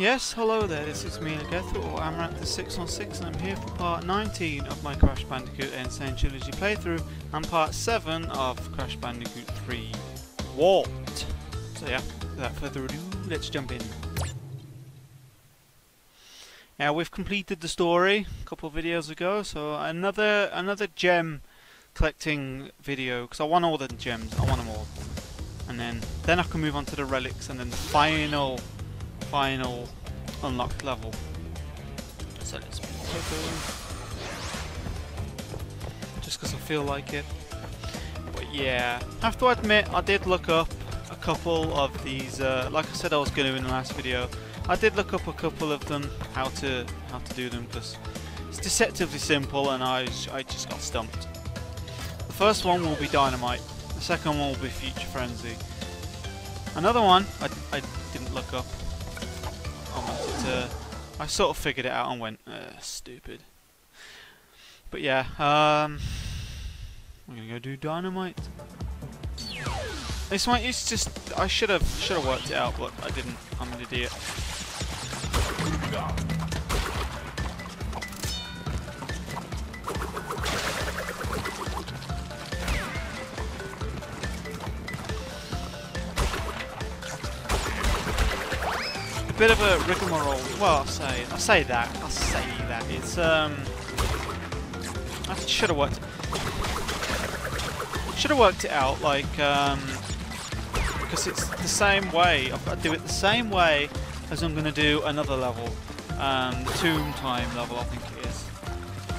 Yes, hello there, this is me, Agatha, or Amaranth the 616, and I'm here for part 19 of my Crash Bandicoot Insane Sane Trilogy playthrough, and part 7 of Crash Bandicoot 3 Warped. So yeah, without further ado, let's jump in. Now we've completed the story a couple of videos ago, so another another gem collecting video, because I want all the gems, I want them all. And then, then I can move on to the relics, and then the final final unlocked level. So let's just because I feel like it. But yeah, I have to admit I did look up a couple of these. Uh, like I said, I was going to in the last video. I did look up a couple of them how to how to do them because it's deceptively simple, and I I just got stumped. The first one will be Dino Might. The second one will be future frenzy. Another one I, I didn't look up uh, I sort of figured it out and went, uh, stupid. But yeah, um, I'm gonna go do Dino Might. This one is just I should have should have worked it out, but I didn't. I'm an idiot. Bit of a rigmarole. Well, I say I say that. I say that. It's um. I should have worked. Should have worked it out like um. Because it's the same way. I've got to do it the same way as I'm going to do another level. Um, the Tomb Time level, I think it is.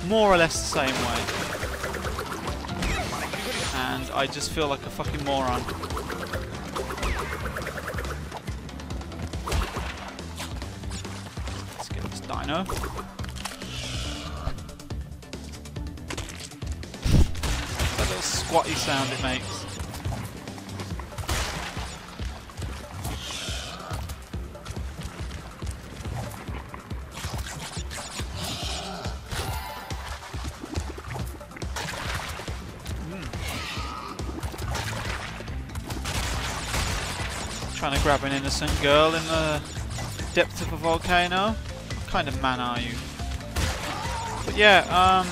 More or less the same way. And I just feel like a fucking moron. Dino. That little squatty sound it makes. Trying to grab an innocent girl in the depth of a volcano kind of man are you? But yeah, um,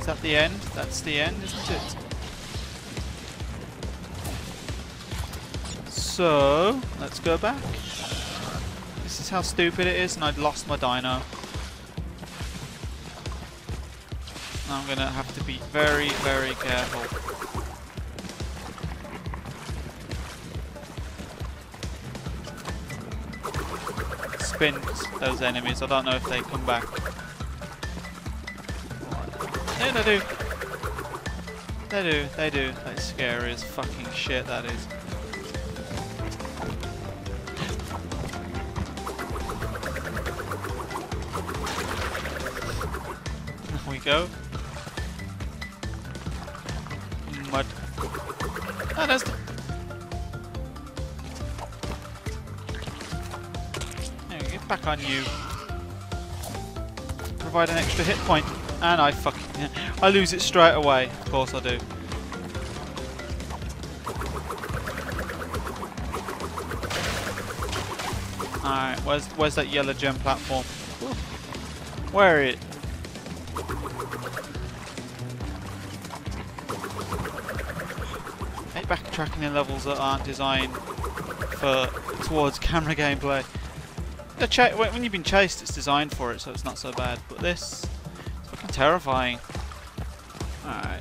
is that the end? That's the end, isn't it? So, let's go back. This is how stupid it is, and I'd lost my dino. Now I'm going to have to be very, very careful. Spins those enemies. I don't know if they come back. Yeah, they do. They do, they do. That's scary as fucking shit, that is. We go. Provide an extra hit point. And I fucking... I lose it straight away. Of course I do. Alright, where's, where's that yellow gem platform? Where it? Hate backtracking in levels that aren't designed for towards camera gameplay when you've been chased, it's designed for it, so it's not so bad. But this, it's fucking terrifying. Alright.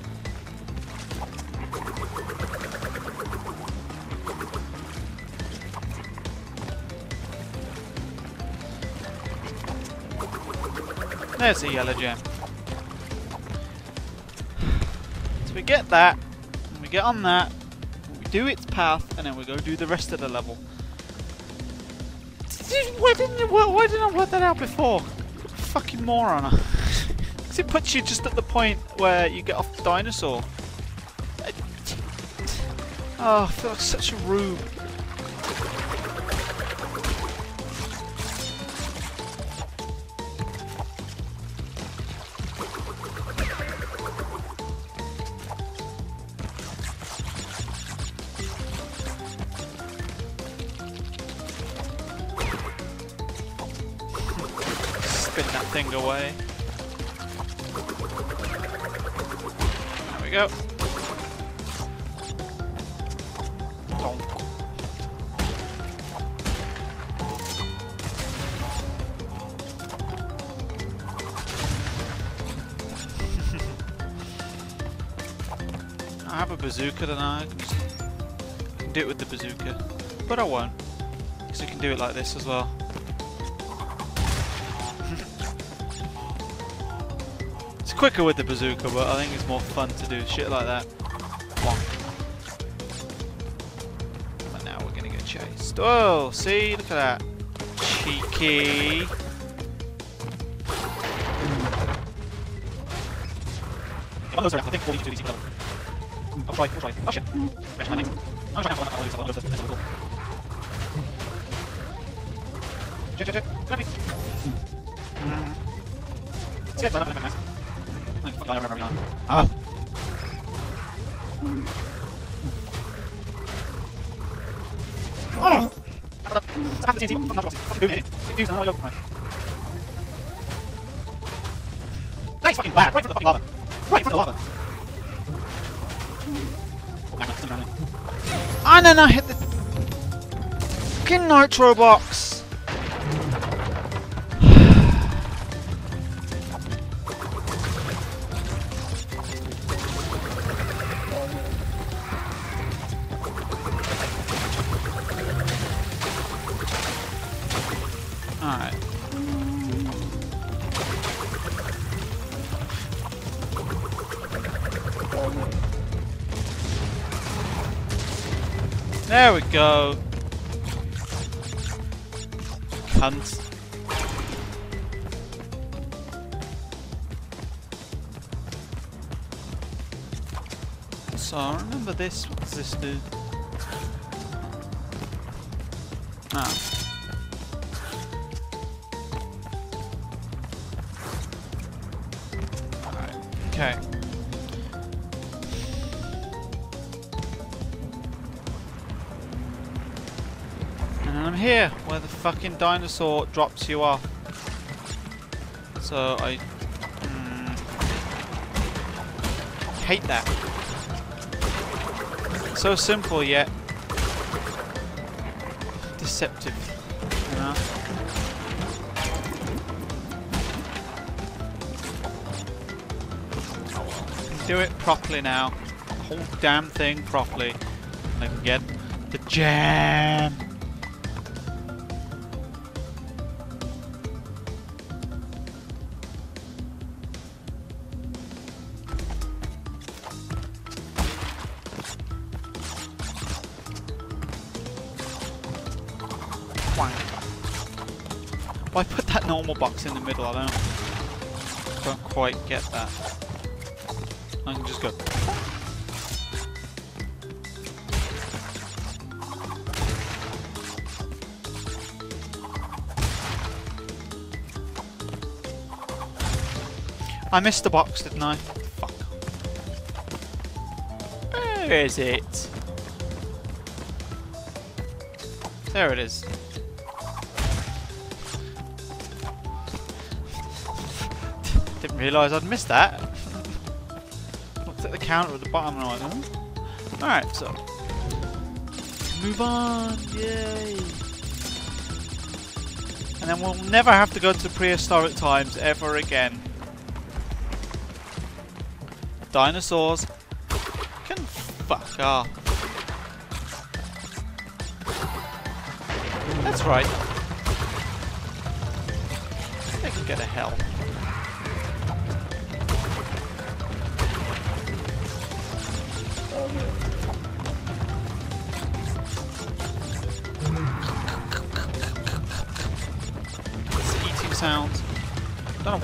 There's a yellow gem. So we get that, and we get on that, we do its path, and then we go do the rest of the level. Why didn't you? Why didn't I work that out before? Fucking moron. It puts you just at the point where you get off the dinosaur. Oh, I feel like such a rube. I have a bazooka then I can, just, can do it with the bazooka. But I won't. Because you can do it like this as well. it's quicker with the bazooka, but I think it's more fun to do shit like that. But now we're gonna get chased. Oh, see, look at that. Cheeky. Oh, I think we'll need to do these together. Oh, try, try. Oh shit. Rest landing. I'm trying to follow that. I'll use that. That's cool. Check, check, check. Grab me. Skip, but I'm not gonna nice. Fuck, I don't remember now. Ah. Oh! Stop the TNT. I'm not boxing. Fucking boom it. Use another yoke. Nice no, no, hit the fucking nitro box. Go. Cunt. So I remember this. What does this do? Fucking dinosaur drops you off. So I mm, hate that. So simple yet deceptive. You know? Do it properly now. Whole damn thing properly. I can get the jam. Why put that normal box in the middle? I don't, don't quite get that. I can just go. I missed the box, didn't I? Fuck. Where is it? There it is. Realise I'd missed that. Looked at the counter at the bottom and I went, hmm. huh? Alright, so. Move on, yay! And then we'll never have to go to prehistoric times ever again. Dinosaurs can fuck off. That's right. They can go to hell.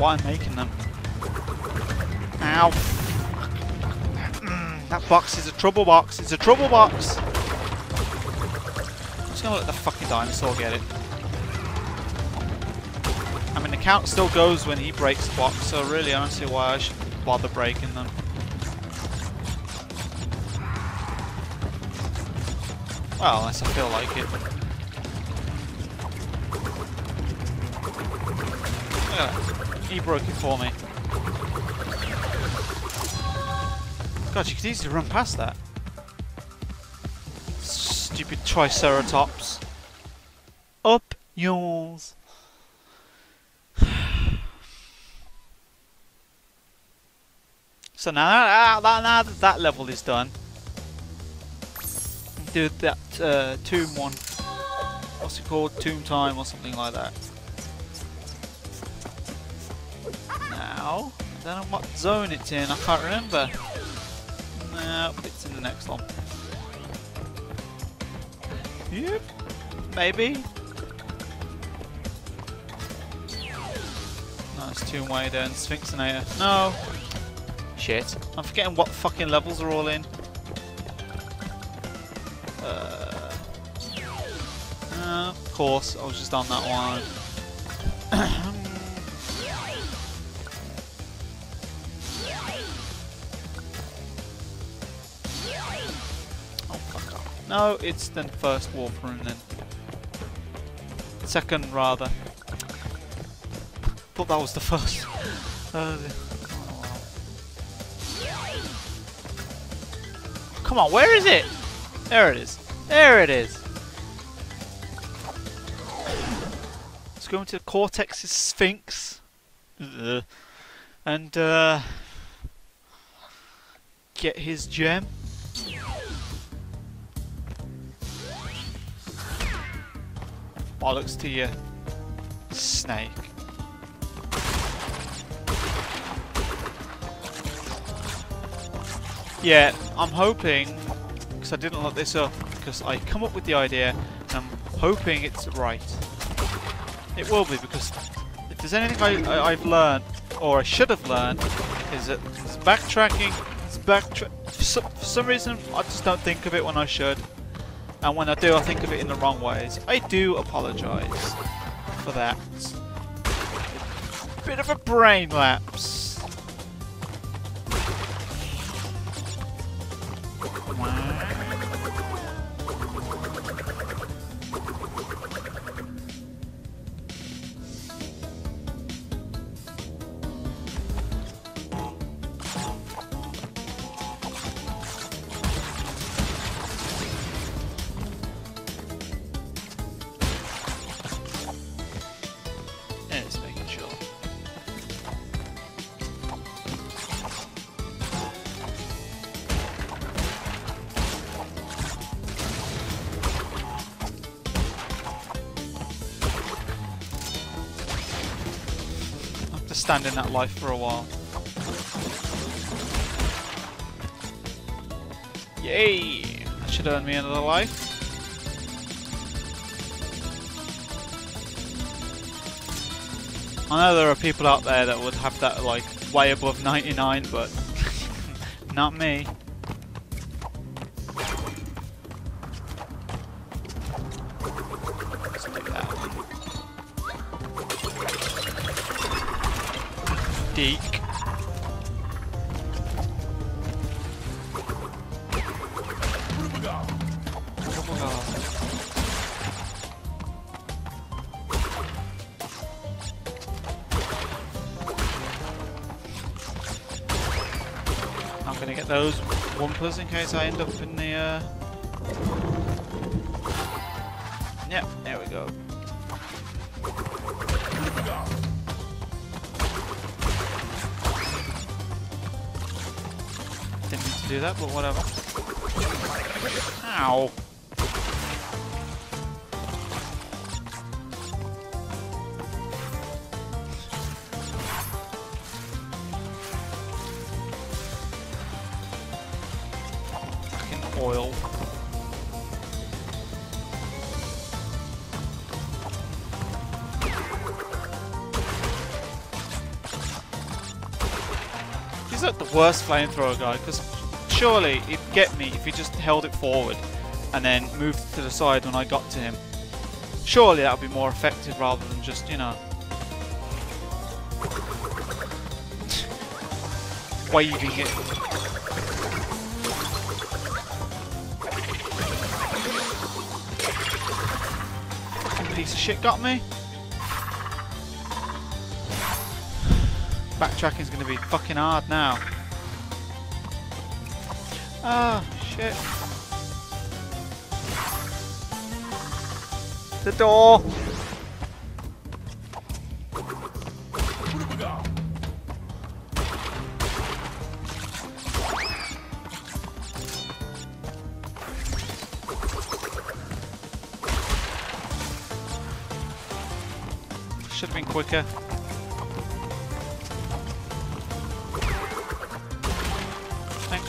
Why I'm making them. Ow. Mm, that box is a trouble box. It's a trouble box. I'm just gonna let the fucking dinosaur get it. I mean, the count still goes when he breaks the box, so really I don't see why I should bother breaking them. Well, unless I feel like it. He broke it for me. God, you could easily run past that. Stupid Triceratops. Up yours. So now, now, now that that level is done, do that uh, tomb one. What's it called? Tomb time or something like that. Don't know what zone it's in. I can't remember. No, it's in the next one. Yep, maybe. It's Tomb Wader and Sphinxinator. No. Shit. I'm forgetting what fucking levels are all in. Uh, uh, of course, I was just on that one. No, it's the first warp room then. Second, rather. Thought that was the first. Uh, Come on, where is it? There it is. There it is. Let's go into Cortex's Sphinx. And uh, get his gem. Bollocks to you, snake. Yeah, I'm hoping, because I didn't look this up, because I come up with the idea, and I'm hoping it's right. It will be, because if there's anything I, I, have learned, or I should have learned, is that it's backtracking, it's backtra for, some, for some reason, I just don't think of it when I should. And when I do, I think of it in the wrong ways. I do apologise for that. Bit of a brain lapse. Stand in that life for a while. Yay! That should earn me another life. I know there are people out there that would have that like way above 99, but not me. Deek. I'm gonna get those Wumpas in case I end up in the uh... do that, but whatever. Ow. Fucking oil. He's like the worst flamethrower guy, because surely it'd get me if he just held it forward and then moved to the side when I got to him. Surely that would be more effective rather than just, you know... waving it. Piece of shit got me. Backtracking's going to be fucking hard now. Ah, shit. The door! Should have been quicker.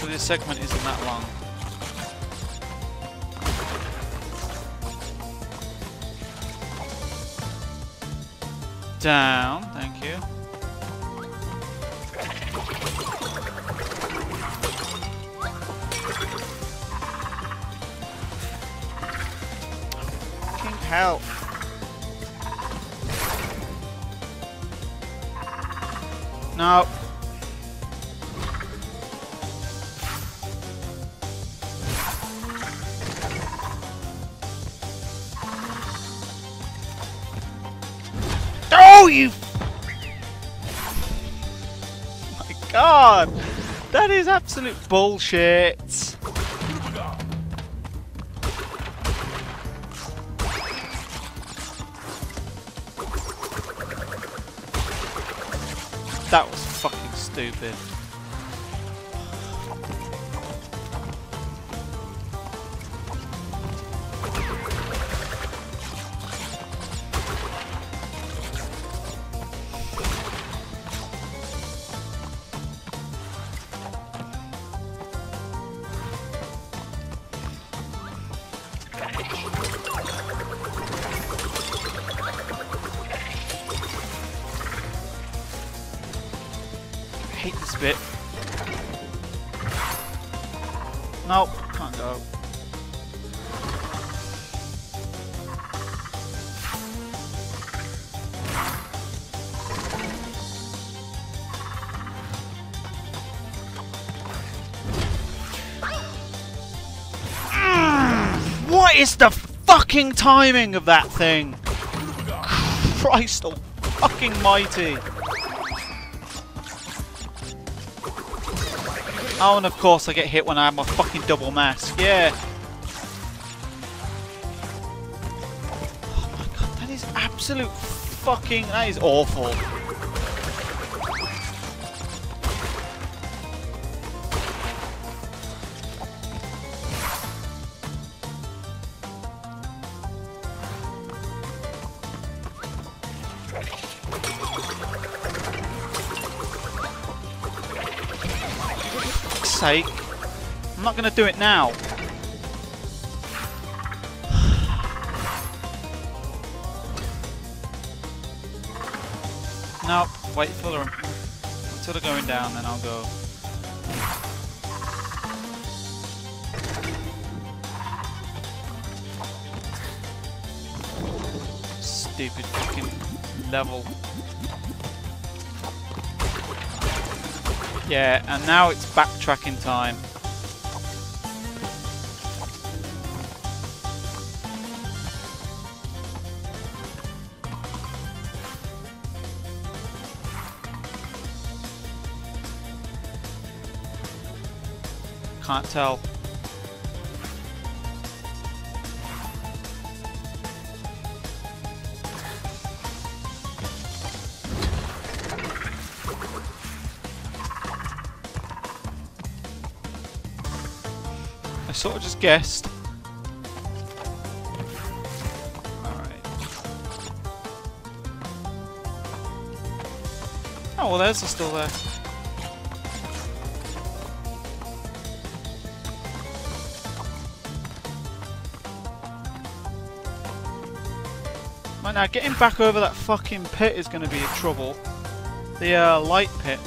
This segment Down, You! My God, that is absolute bullshit. That was fucking stupid. Fucking timing of that thing? Christ oh fucking mighty. Oh, and of course I get hit when I have my fucking double mask. Yeah. Oh my god, that is absolute fucking. That is awful. Going to do it now. Nope, wait for them. Until they're going down, then I'll go. Stupid fucking level. Yeah, and now it's backtracking time. Can't tell. I sort of just guessed. Alright. Oh, well, theirs are still there. Right now, getting back over that fucking pit is going to be a trouble. The uh, light pit.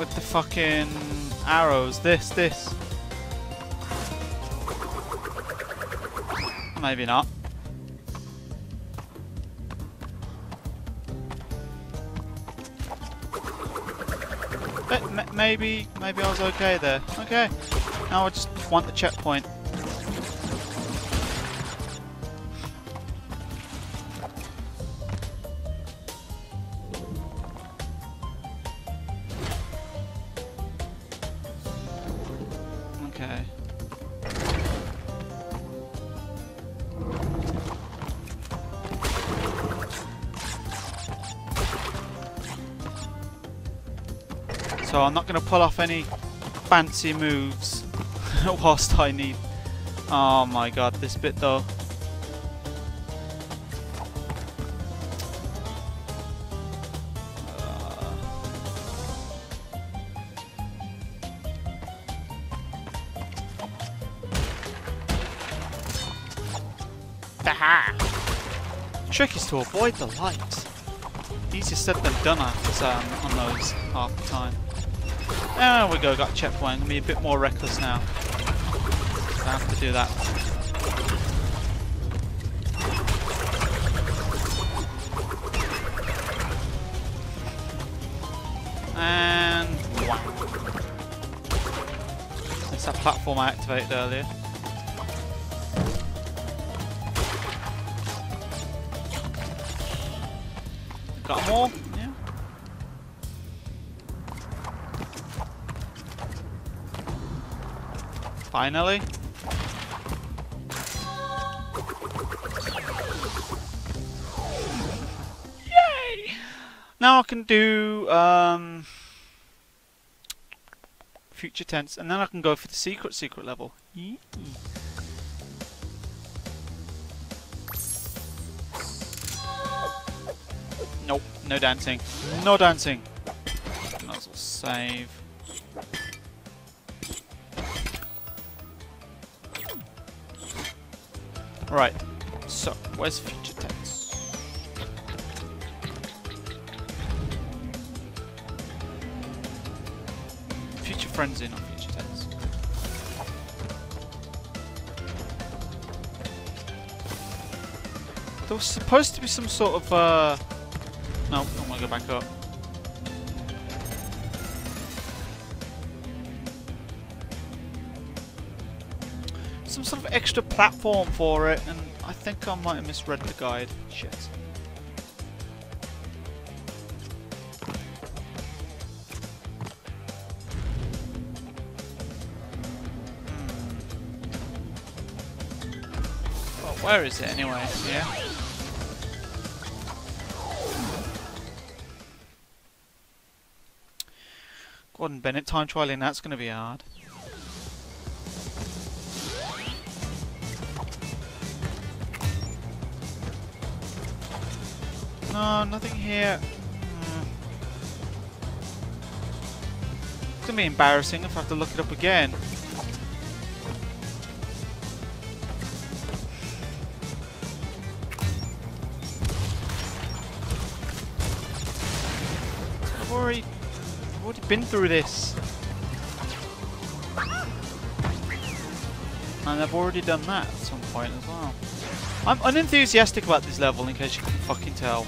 with the fucking arrows. This, this. Maybe not. But maybe, maybe I was okay there. Okay. Now I just want the checkpoint. Not going to pull off any fancy moves whilst I need... Oh my god, this bit though. Aha! Trick is to avoid the light. Easier said than done after um, on those half the time. There we go, got a checkpoint. Gonna be a bit more reckless now. I have to do that. And wow. It's that platform I activated earlier. Finally. Yay! Now I can do um, future tense, and then I can go for the secret secret level. Nope, no dancing. No dancing. Might as well save. Right, so, where's future tense? Future frenzy, not future tense. There was supposed to be some sort of, uh... No, I'm gonna go back up. Sort of extra platform for it, and I think I might have misread the guide. Shit. Hmm. Where is it anyway? Yeah. Gordon Bennett time trialing, that's going to be hard. Nothing here. Hmm. It's to be embarrassing if I have to look it up again. I've already I've already been through this. And I've already done that at some point as well. I'm unenthusiastic about this level in case you can fucking tell.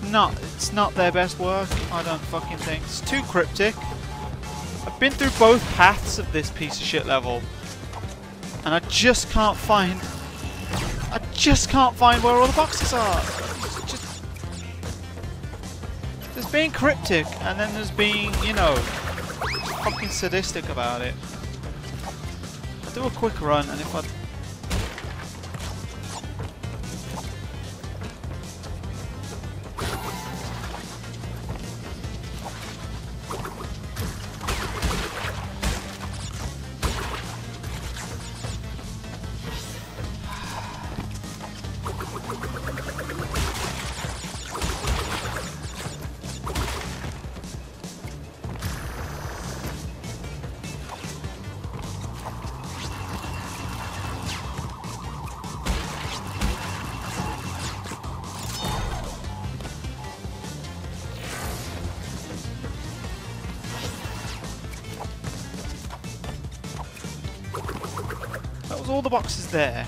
It's not it's not their best work, I don't fucking think. It's too cryptic. I've been through both paths of this piece of shit level. And I just can't find I just can't find where all the boxes are. Just there's being cryptic and then there's being, you know, fucking sadistic about it. I'll do a quick run and if I All the boxes there.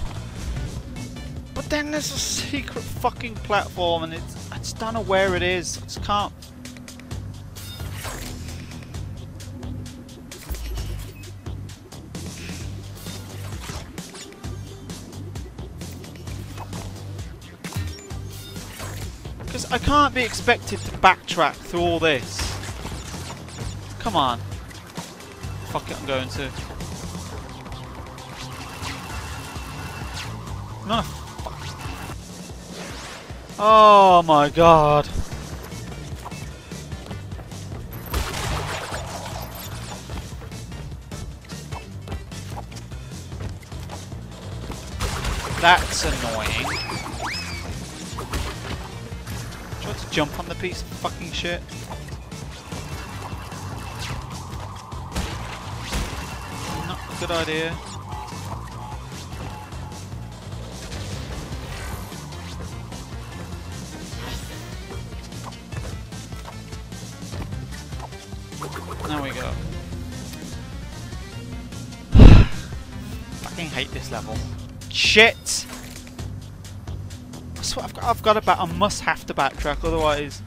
But then there's a secret fucking platform and it's I just don't know where it is. I just can't Because I can't be expected to backtrack through all this. Come on. Fuck it, I'm going to. Oh my god. That's annoying. Try to jump on the piece of fucking shit. Not a good idea. Level. Shit! I I've got, I've got to back. I must have to backtrack, otherwise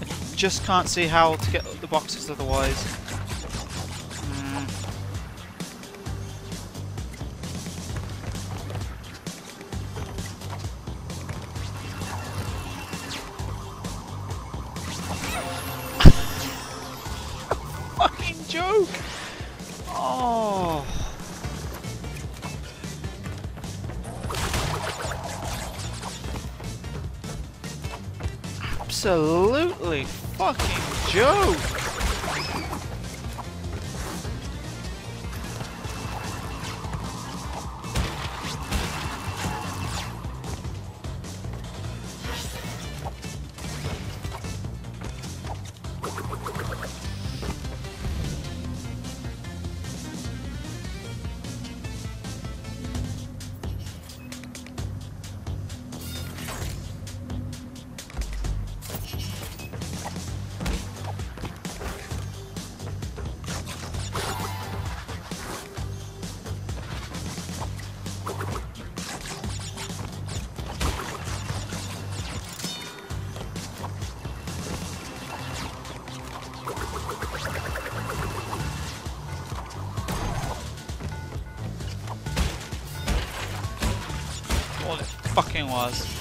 I just can't see how to get the boxes. Otherwise, was.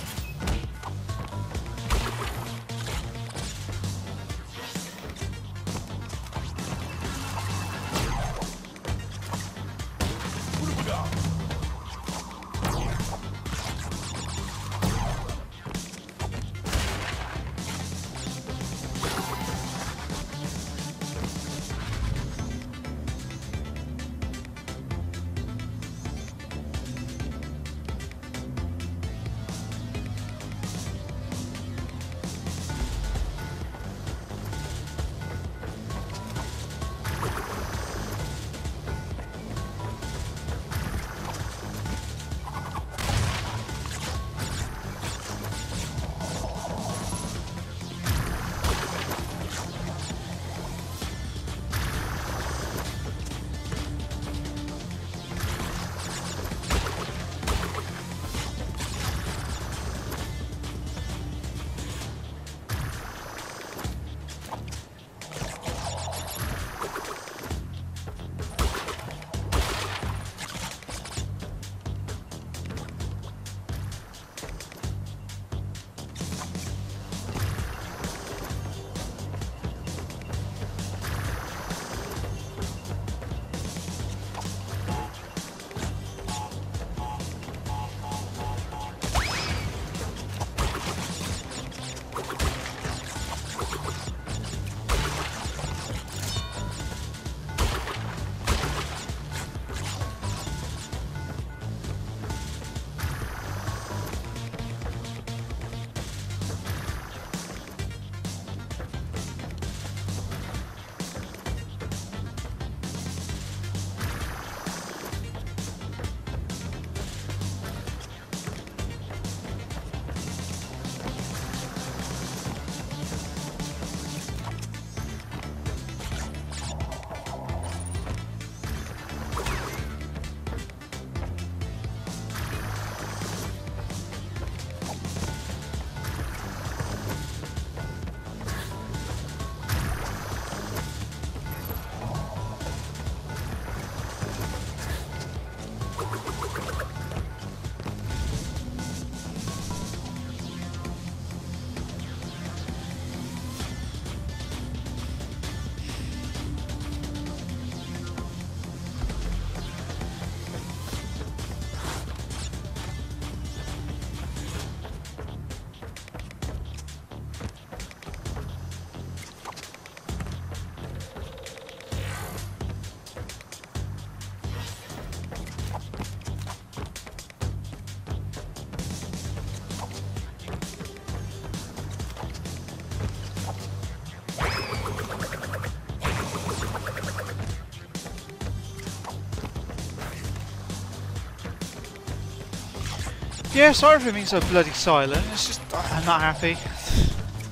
Yeah, sorry for being so bloody silent. It's just I'm not happy.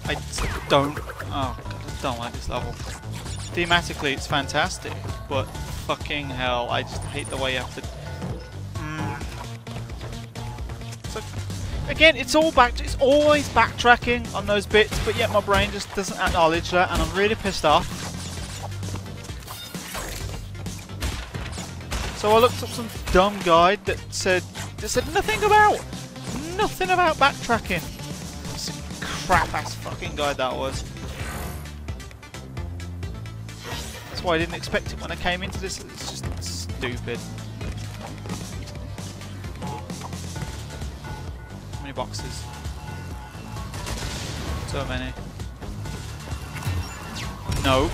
I don't. Oh god, I don't like this level. Thematically, it's fantastic, but fucking hell, I just hate the way you have to. Mm. So, again, it's all back. It's always backtracking on those bits, but yet my brain just doesn't acknowledge that, and I'm really pissed off. So I looked up some dumb guide that said that said nothing about nothing about backtracking. Some crap ass fucking guide that was. That's why I didn't expect it when I came into this. It's just stupid. How many boxes? So many. No.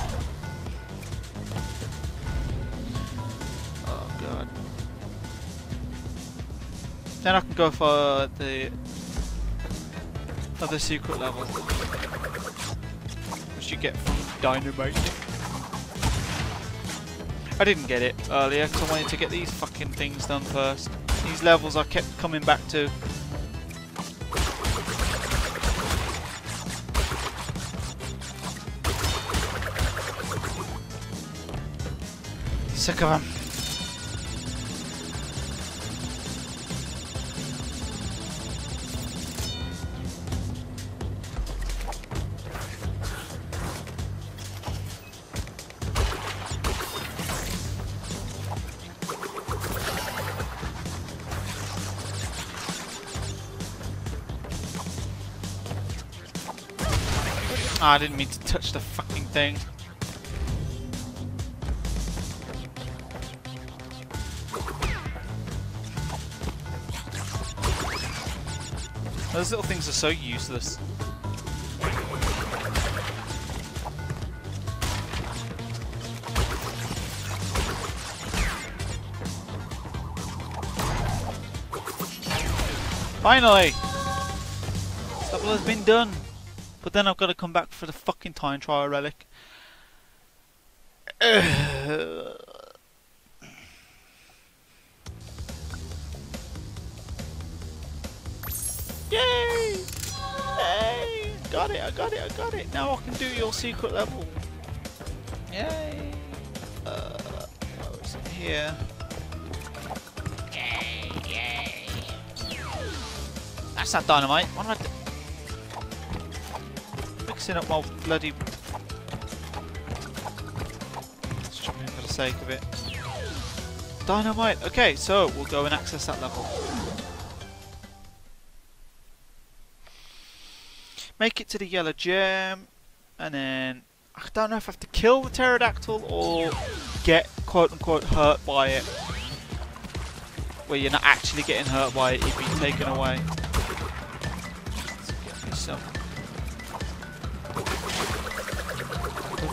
Then I can go for the other secret level. Which you get from Dino Might. I didn't get it earlier because I wanted to get these fucking things done first. These levels I kept coming back to. Sick of them. Oh, I didn't mean to touch the fucking thing. Those little things are so useless. Finally! That has been done. But then I've got to come back for the fucking time trial relic. Yay! Yay! Got it, I got it, I got it. Now I can do your secret level. Yay! Uh, where is it? Here. Yay, yay. That's not Dino Might. What am I Mixing up my bloody... Just jumping for the sake of it. Dino Might! Okay, so we'll go and access that level. make it to the yellow gem, and then I don't know if I have to kill the pterodactyl or get quote unquote hurt by it. Where you're not actually getting hurt by it, you're being taken away.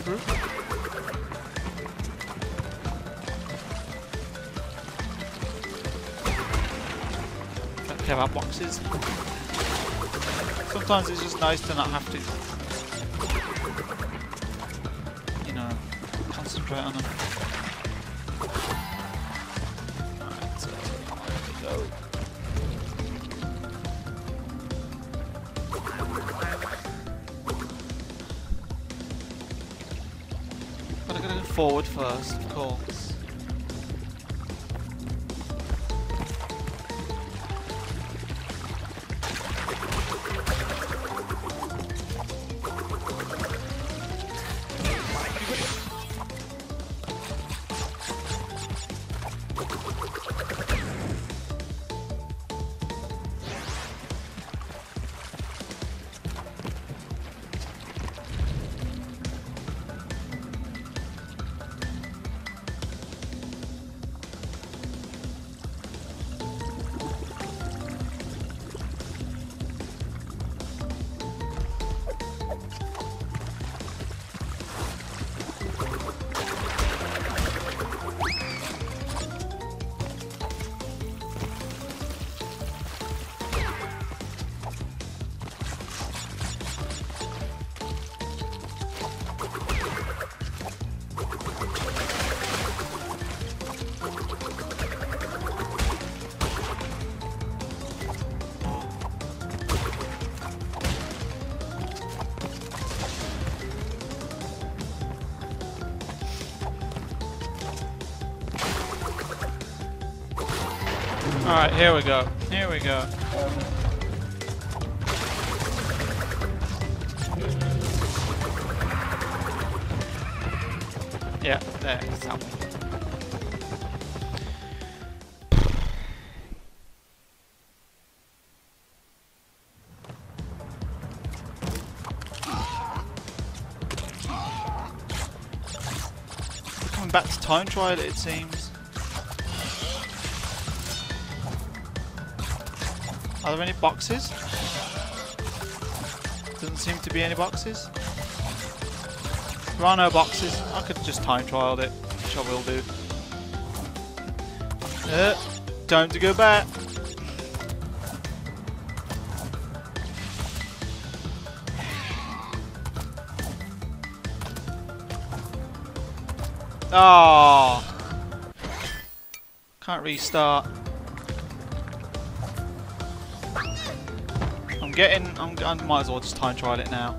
Don't care about boxes. Sometimes it's just nice to not have to, you know, concentrate on them. Forward first, of course. Alright, here we go. Here we go. Yeah, there, it's. Coming back to time trial, it seems. Are there any boxes? Doesn't seem to be any boxes. There are no boxes. I could just time trial it, which I will do. Uh, time to go back. Oh, can't restart. Getting. I'm, I might as well just time trial it now.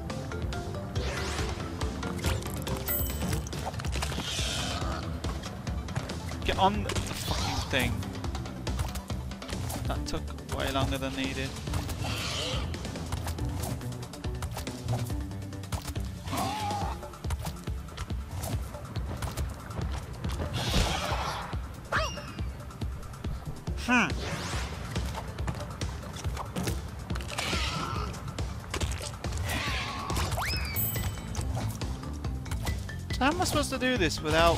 Get on the fucking thing. That took way longer than needed. Supposed to do this without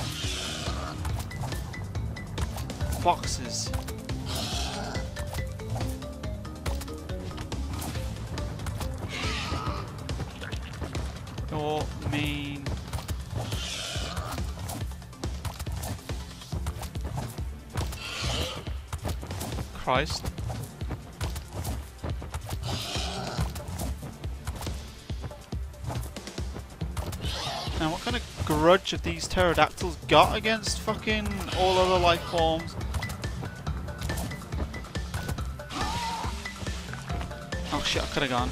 boxes? Or mean Christ. Grudge have these pterodactyls got against fucking all other life forms? Oh shit, I could have gone.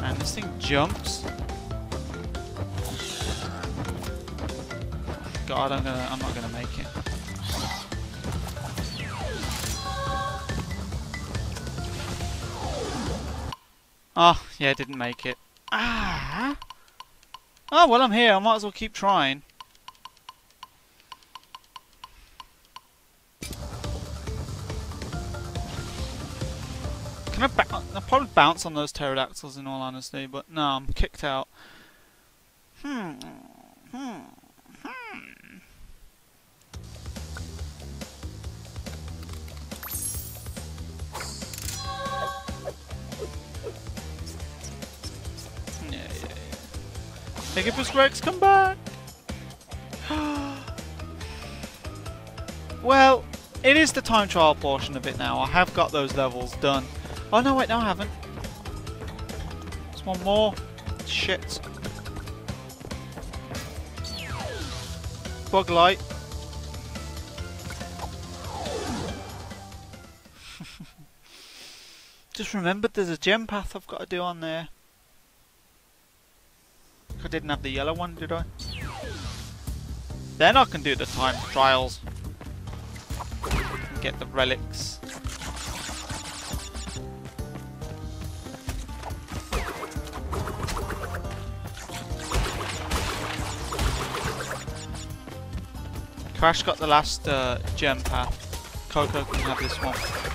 Man, this thing jumps. God, I'm gonna, I'm not gonna yeah, didn't make it. Ah. Oh, well, I'm here. I might as well keep trying. Can I, I'll probably bounce on those pterodactyls in all honesty, but no, I'm kicked out. Rex, come back! well, it is the time trial portion of it now. I have got those levels done. Oh no, wait, no, I haven't. There's one more. Shit. Bug Lite. Just remembered there's a gem path I've got to do on there. Didn't have the yellow one, did I? Then I can do the time trials. Get the relics. Crash got the last uh, gem path. Coco can have this one.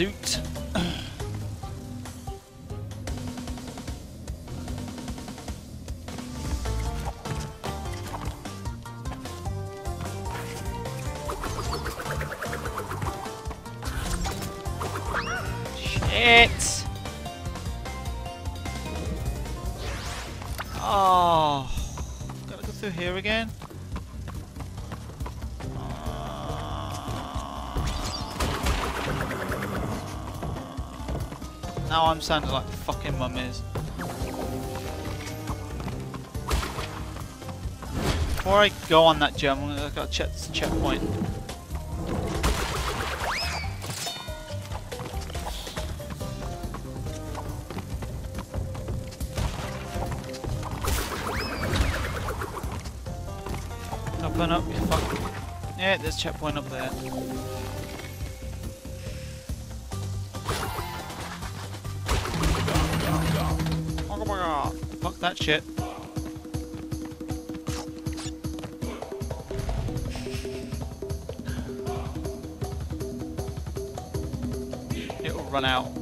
Be I'm sounding like the fucking mum is. Before I go on that gem, I've got to check this checkpoint. Open up, you fuck. Yeah, there's checkpoint up there. That shit. It'll run out.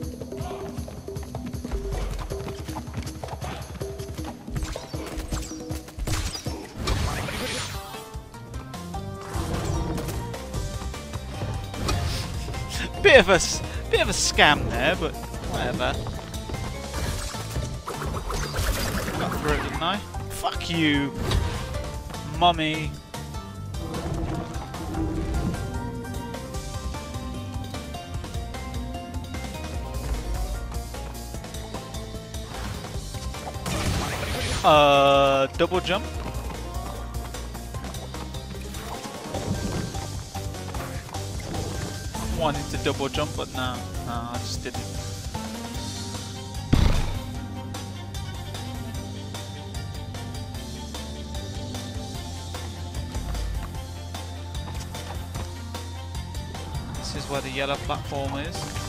bit of a bit of a scam there, but whatever. Fuck you, mummy. Uh, double jump. Wanted to double jump, but no, no, I just didn't. Yellow platform is.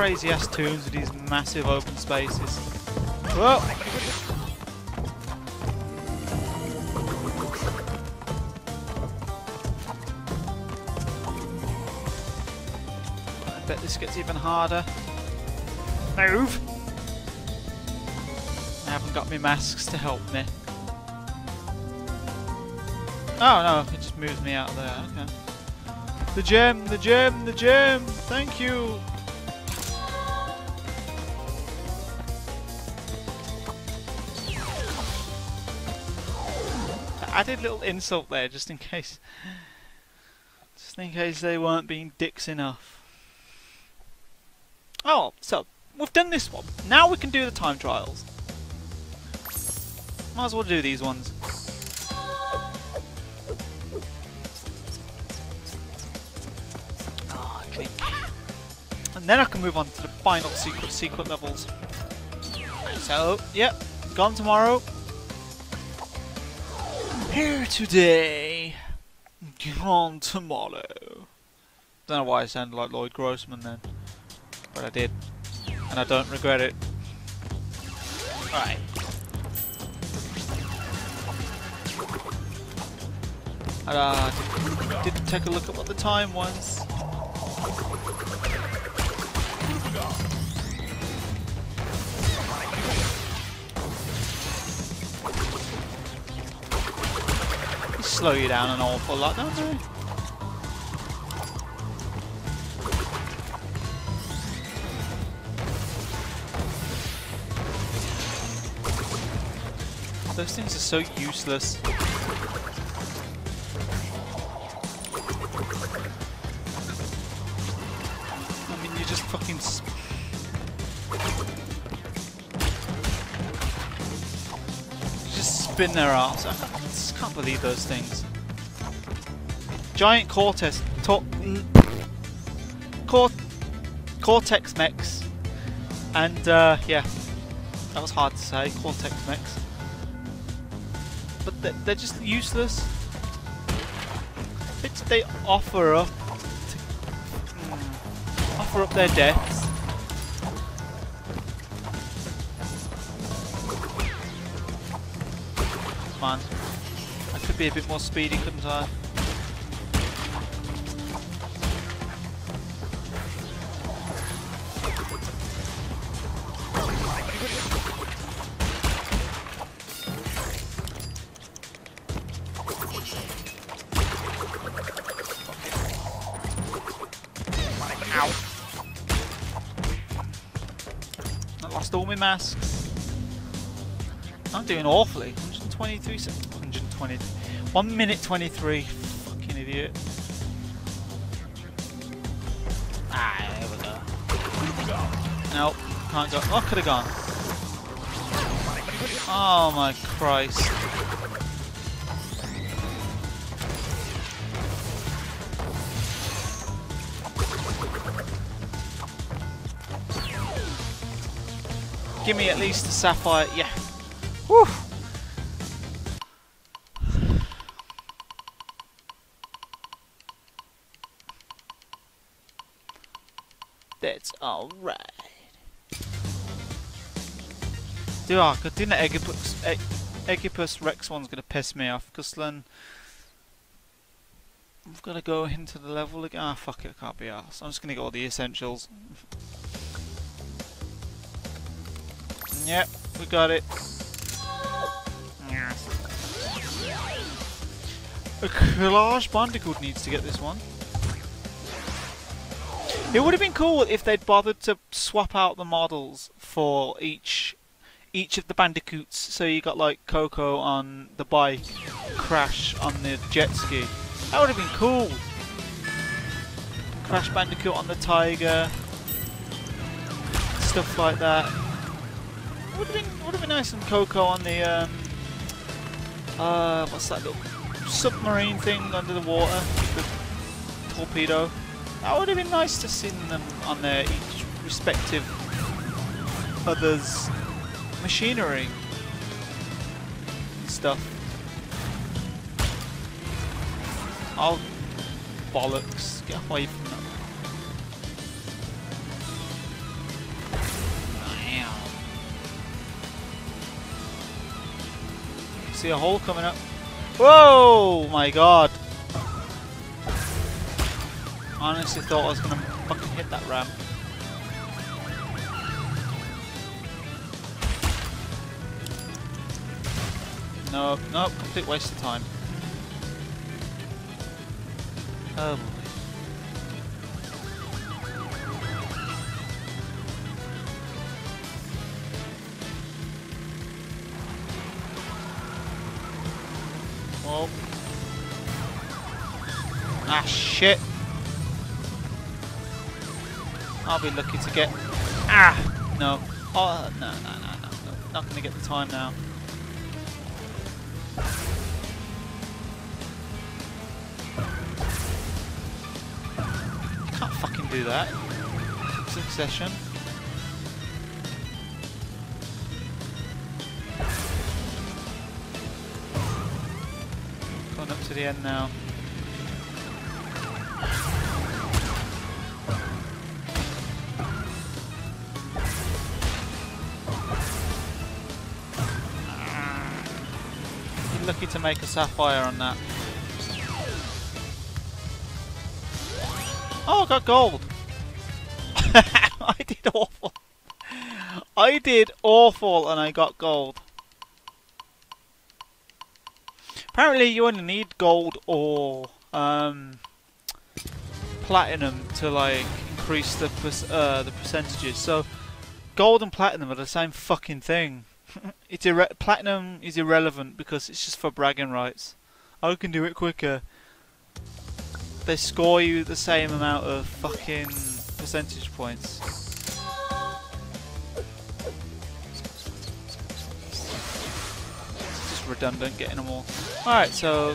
Crazy ass tunes with these massive open spaces. Whoa! I bet this gets even harder. Move! I haven't got my masks to help me. Oh no, it just moves me out there, okay. The gem, the gem, the gem! Thank you! Added little insult there just in case. Just in case they weren't being dicks enough. Oh, so we've done this one. Now we can do the time trials. Might as well do these ones. Ah, drink. And then I can move on to the final secret secret levels. So, yep, gone tomorrow. Here today, gone tomorrow. Don't know why I sounded like Lloyd Grossman then, but I did, and I don't regret it. Right. And, uh, did, did take a look at what the time was. Slow you down an awful lot, don't they? Those things are so useless. I mean, you just fucking. just spin their arse can't believe those things. Giant Cortex... Tor Cor Cortex mix, And, uh, yeah. That was hard to say. Cortex mix, But they're, they're just useless. Which they offer up... To, mm, offer up their deaths. Come on be a bit more speedy, couldn't I? Ow. I lost all my masks. I'm doing awfully. 123 seconds. 120. 1 minute 23. Fucking idiot. Ah, there we go. Nope, can't go. Oh, could have gone. Oh my Christ. Give me at least a sapphire. Yeah. Whew. Oh, good thing that Eggipus, Egg, Eggipus Rex one's gonna piss me off, because then I've got to go into the level again. Ah, fuck it, I can't be arsed. I'm just gonna get all the essentials. Yep, we got it. Yes. A Collage Bandicoot needs to get this one. It would have been cool if they'd bothered to swap out the models for each each of the bandicoots. So you got like Coco on the bike, Crash on the jet ski. That would have been cool. Crash Bandicoot on the tiger, stuff like that. Would have been would have been nice and Coco on the um uh what's that little submarine thing under the water, the torpedo. That would have been nice to see them on their each respective others' machinery stuff. Oh, bollocks. Get away from that. Damn. See a hole coming up. Whoa! My god. Honestly thought I was gonna fucking hit that ramp. No, no, complete waste of time. Oh boy. Oh. Ah shit. I'll be lucky to get Ah no. Oh no no no no no. Not gonna get the time now. Do that. Succession. Going up to the end now. Ah. You're lucky to make a sapphire on that. Oh, I got gold. I did awful. I did awful and I got gold. Apparently you only need gold or um, platinum to like increase the uh, the percentages. So gold and platinum are the same fucking thing. it's platinum is irrelevant because it's just for bragging rights. I can do it quicker. They score you the same amount of fucking percentage points. It's just redundant getting them all. Alright, so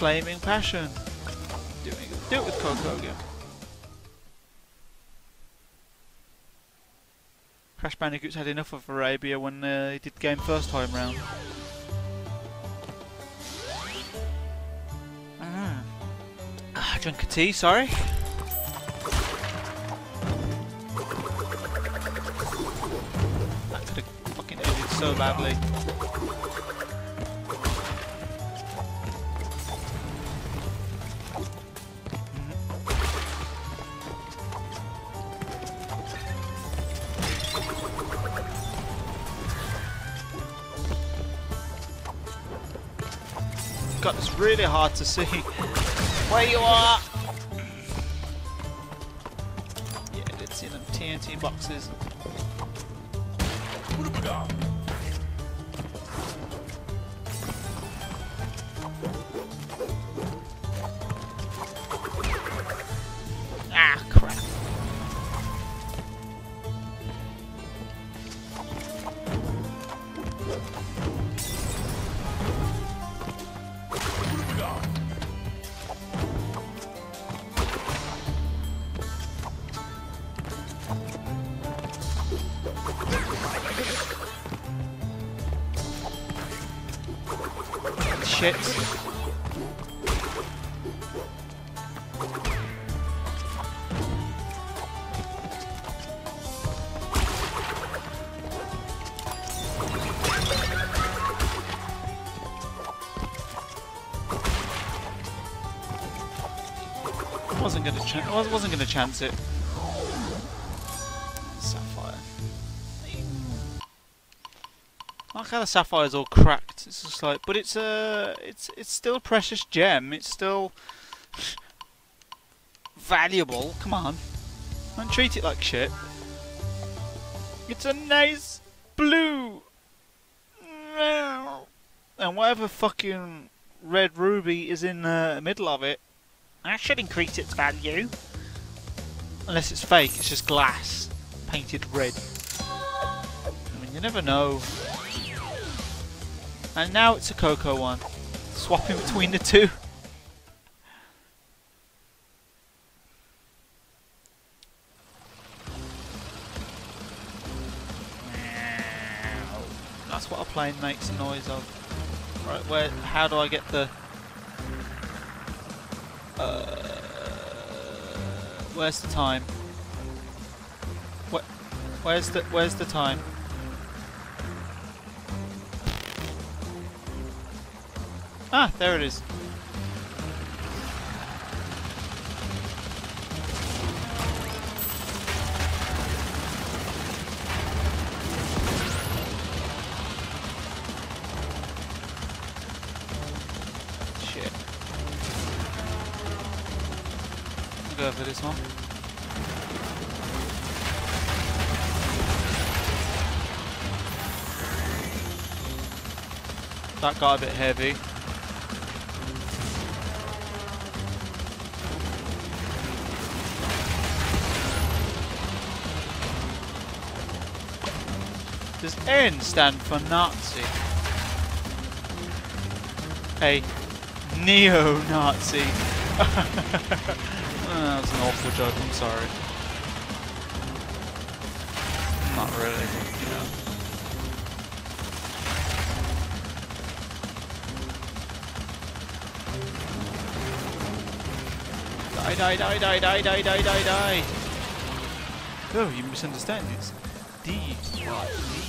Flaming Passion. Do it, do it with Coco. Crash Bandicoot's had enough of Arabia when uh, he did game first time round. Chunk of tea, sorry. That could have fucking ended so badly. Mm-hmm. God, it's really hard to see. where you are. Yeah, I did see them TNT boxes. Shit. wasn't gonna ch I wasn't gonna chance it. Sapphire. Like how the sapphire's all It's just like, but it's a, it's it's still a precious gem. It's still valuable. Come on, don't treat it like shit. It's a nice blue, and whatever fucking red ruby is in the middle of it, that should increase its value. Unless it's fake, it's just glass painted red. I mean, you never know. And now it's a Coco one. Swapping between the two. That's what a plane makes a noise of. Right, where? How do I get the? Uh, where's the time? Where, where's the Where's the time? Ah, there it is. Shit. Go for this one. That got a bit heavy. Does N stand for Nazi? A neo-Nazi. Oh, that was an awful joke, I'm sorry. Not really, you know. Die, die, die, die, die, die, die, die, die. Oh, you misunderstand. It's D. What? D.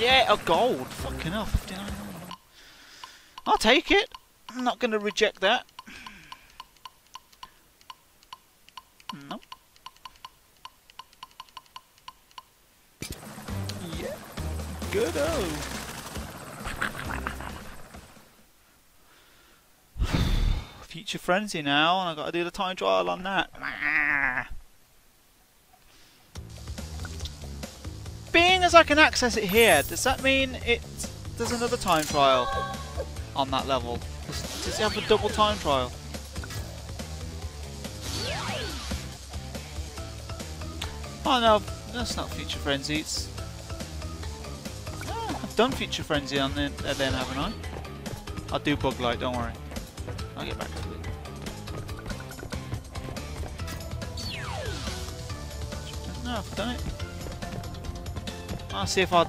Yeah, a gold. Fucking hell, 59. I'll take it. I'm not going to reject that. No. Yeah. Good Future Frenzy now, and I've got to do the time trial on that. As I can access it here, does that mean it there's another time trial on that level? Does, does it have a double time trial? Oh no, that's not Future Frenzy. It's Ah, I've done Future Frenzy on the, uh, then, haven't I? I'll do Bug Lite. Don't worry. I'll get back to it. No, I've done it. I'll see if I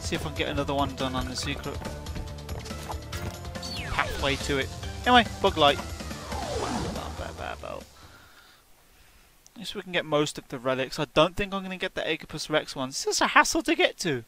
see if I can get another one done on the secret pathway to it. Anyway, Bug Lite. At least we can get most of the relics. I don't think I'm going to get the Eggipus Rex ones. It's just a hassle to get to.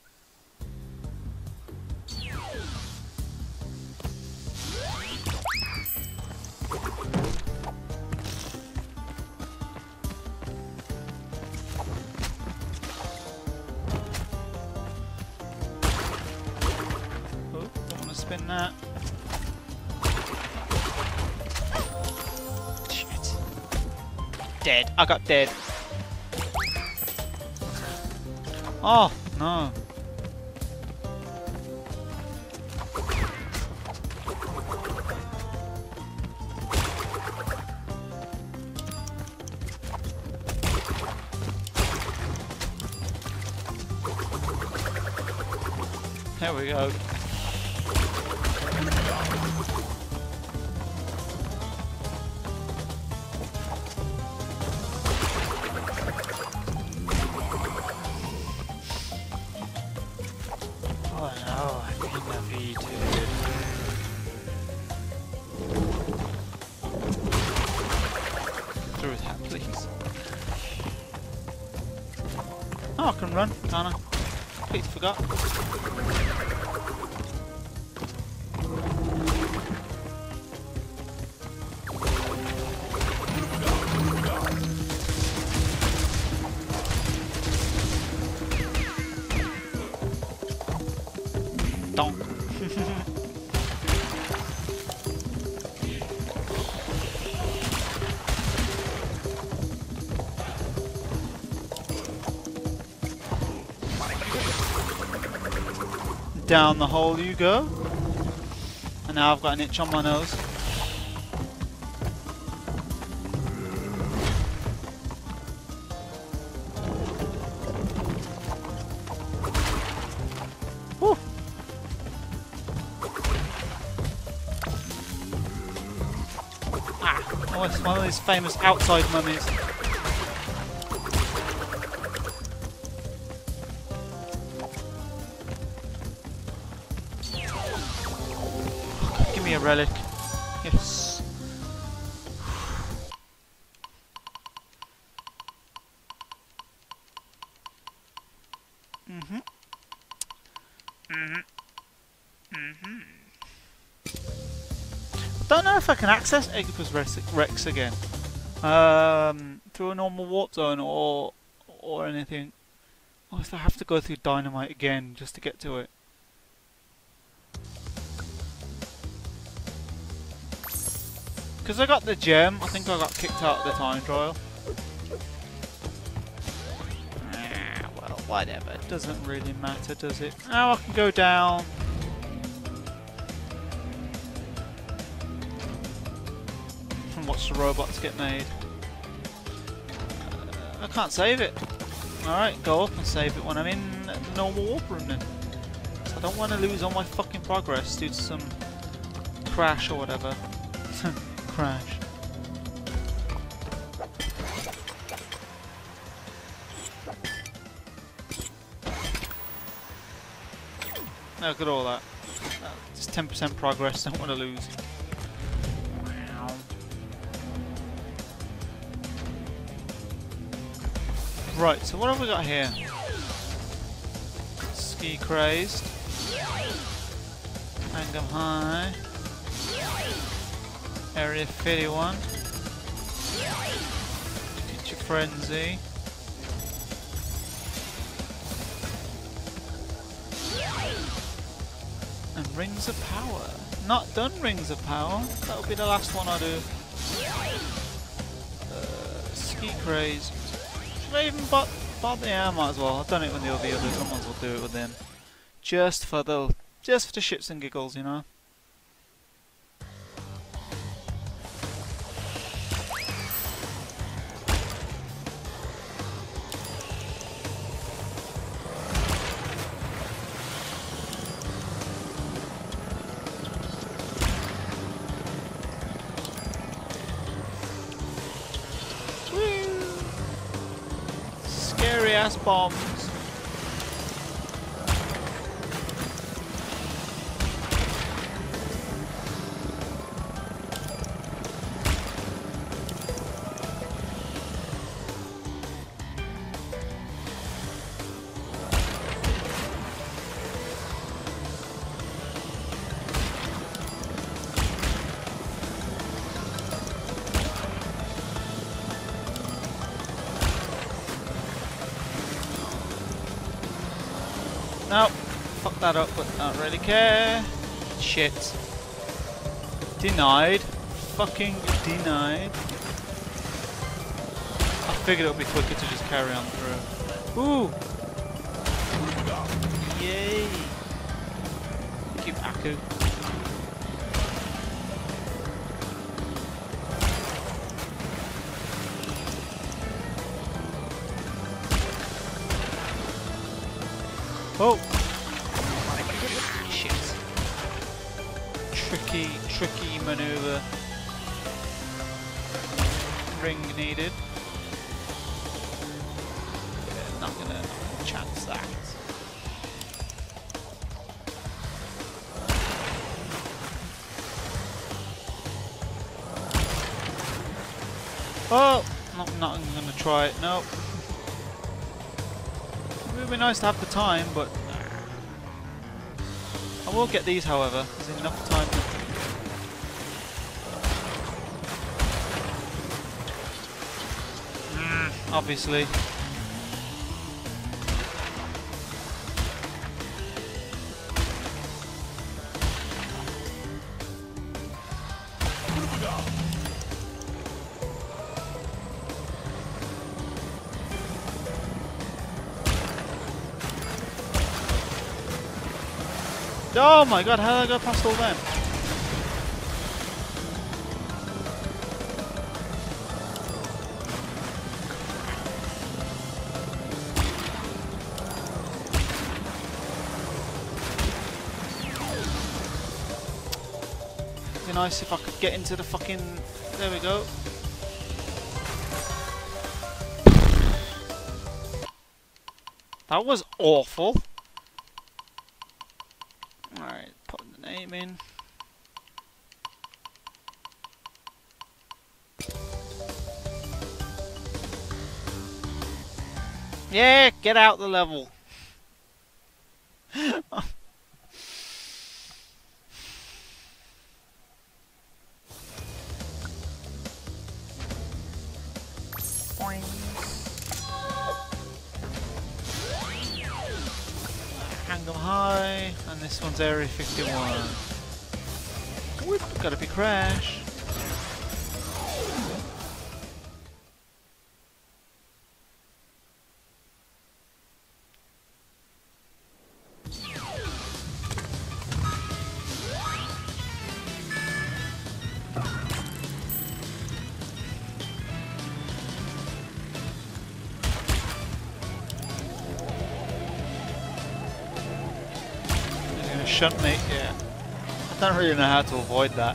Dead. I got dead. Oh, no. There we go. Down the hole you go. And now I've got an itch on my nose. Ah, oh, it's one of these famous outside mummies. Relic. Yes. Mhm. Mhm. Mhm. Don't know if I can access Rex, Rex again. Um, through a normal warp zone or or anything. Or if I have to go through Dino Might again just to get to it. Because I got the gem, I think I got kicked out of the time trial. Ah, well, whatever. It doesn't really matter, does it? Now I can go down. And watch the robots get made. Uh, I can't save it. Alright, go up and save it when I'm in normal warp room then. I don't want to lose all my fucking progress due to some crash or whatever. Crash. Look at all that. Just 10% progress, don't want to lose. Right, so what have we got here? Ski crazed. Hang Hang 'em high. Area 51. Future Frenzy. And Rings of Power. Not done Rings of Power. That'll be the last one I do. Uh, ski Craze. Should I even bought the yeah, I might as well. I've done it with the other others. I well do it with them. Just for the just for the shits and giggles, you know. Scary care. Shit. Denied. Fucking denied. I figured it would be quicker to just carry on through. Ooh! Oh! Not, not gonna try it, no. It would be nice to have the time, but... I will get these, however. There's enough time. Mm, obviously. Oh my god, how did I go past all them? It'd be nice if I could get into the fucking... There we go. That was awful. Get out the level. Hang 'em high, and this one's Area 51. Whoop, gotta be Crash. Shunt me, yeah. I don't really know how to avoid that.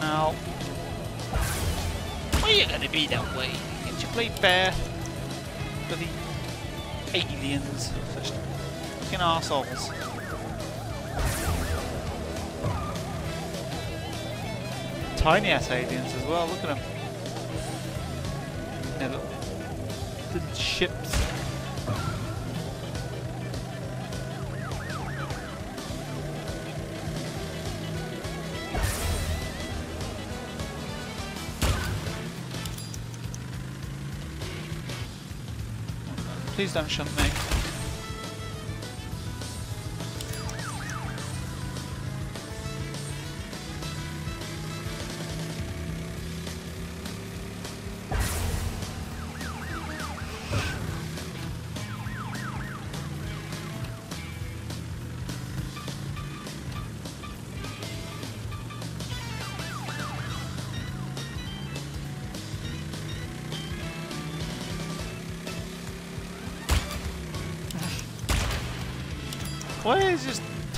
Now, are you gonna be that way? Can't you play fair? Bloody aliens. Such fucking assholes. Tiny ass aliens as well, look at them. Yeah. Little ships. Please don't shunt me.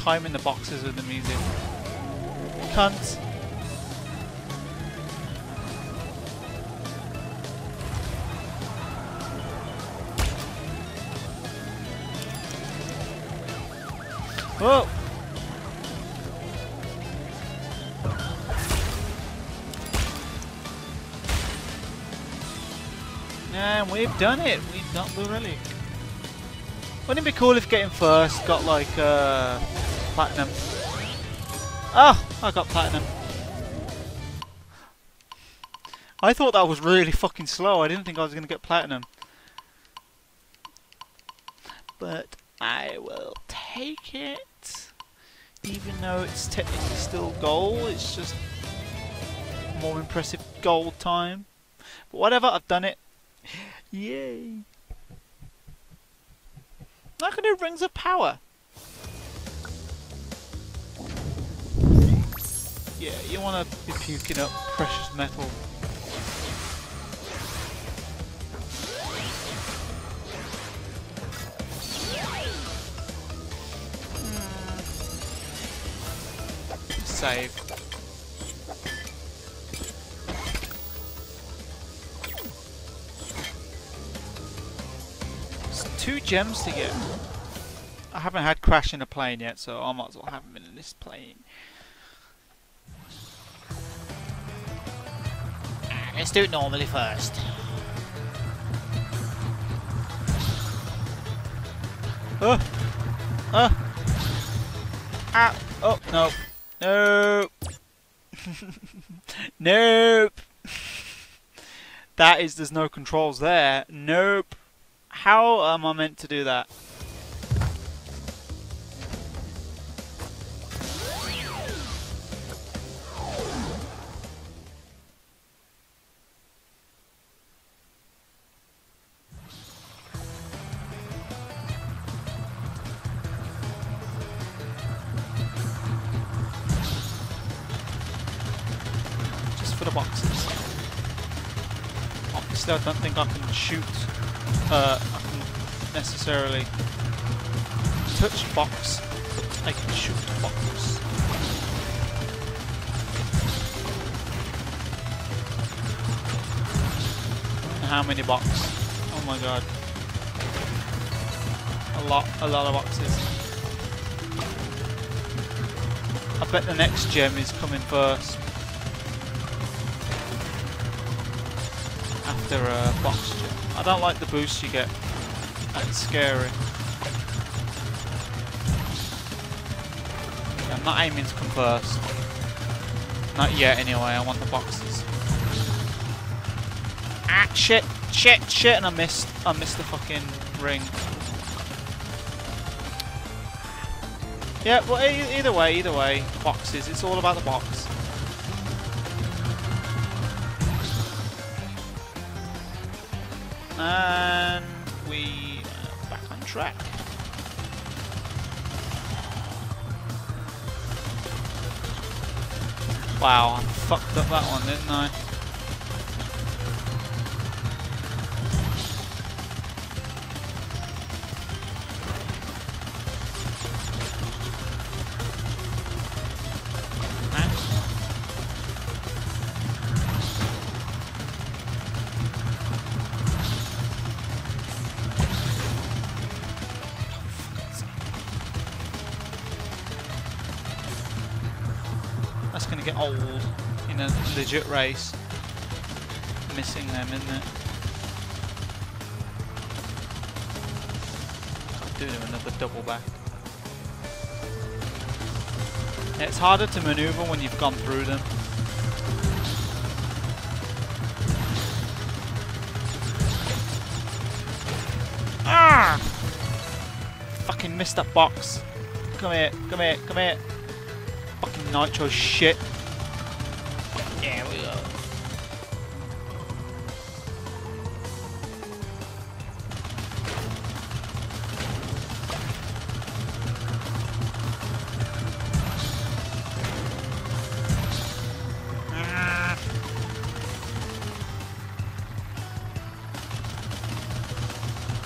Just timing the boxes with the music? Cunt. Whoa! And we've done it! We've done the relic. Wouldn't it be cool if getting first got like uh, platinum? Oh, I got platinum. I thought that was really fucking slow. I didn't think I was going to get platinum. But I will take it. Even though it's technically still gold, it's just more impressive gold time. But whatever, I've done it. Yay. I can do Rings of Power. Yeah, you want to be puking up precious metal. Hmm. Save. two gems to get. I haven't had crash in a plane yet, so I might as well have them in this plane. Let's do it normally first. Oh! Oh! Ah! Oh, no. Nope! nope! that is, there's no controls there. Nope! How am I meant to do that? Necessarily touch box. I can shoot box. How many boxes? Oh my god. A lot, a lot of boxes. I bet the next gem is coming first. After a box gem. I don't like the boost you get. That's scary. I'm not aiming to come first. Not yet anyway, I want the boxes. Ah shit, shit, shit and I missed I missed the fucking ring. Yeah, well either way, either way, boxes, it's all about the box. Track. Wow, I fucked up that one, didn't I? Legit race. Missing them, isn't it? Do another double back. It's harder to maneuver when you've gone through them. Ah! Fucking missed that box. Come here, come here, come here Fucking nitro shit. There we go. Ah.